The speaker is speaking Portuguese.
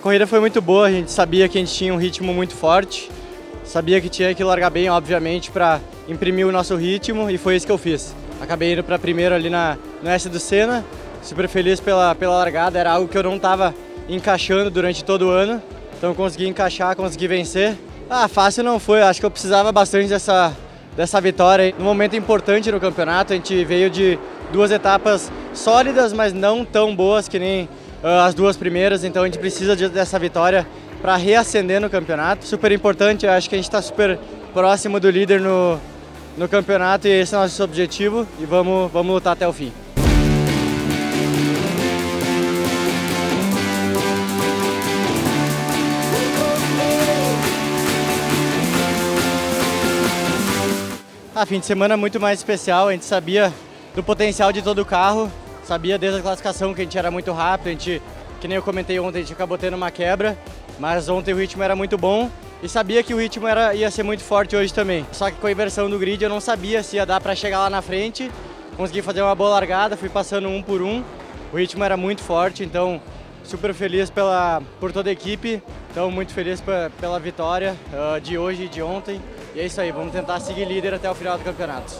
corrida foi muito boa, a gente sabia que a gente tinha um ritmo muito forte, sabia que tinha que largar bem, obviamente, para imprimir o nosso ritmo e foi isso que eu fiz. Acabei indo para primeiro ali na, no S do Senna, super feliz pela, pela largada, era algo que eu não estava encaixando durante todo o ano, então consegui encaixar, consegui vencer. Ah, fácil não foi, acho que eu precisava bastante dessa, dessa vitória. Num momento importante no campeonato, a gente veio de duas etapas sólidas, mas não tão boas que nem as duas primeiras, então a gente precisa de, dessa vitória para reacender no campeonato. Super importante, acho que a gente está super próximo do líder no, no campeonato e esse é o nosso objetivo e vamos, vamos lutar até o fim. A ah, fim de semana muito mais especial, a gente sabia do potencial de todo o carro, sabia desde a classificação que a gente era muito rápido, a gente, que nem eu comentei ontem, a gente acabou tendo uma quebra, mas ontem o ritmo era muito bom e sabia que o ritmo era, ia ser muito forte hoje também. Só que com a inversão do grid eu não sabia se ia dar para chegar lá na frente, consegui fazer uma boa largada, fui passando um por um, o ritmo era muito forte, então super feliz pela, por toda a equipe, então muito feliz pela vitória uh, de hoje e de ontem. E é isso aí, vamos tentar seguir líder até o final do campeonato.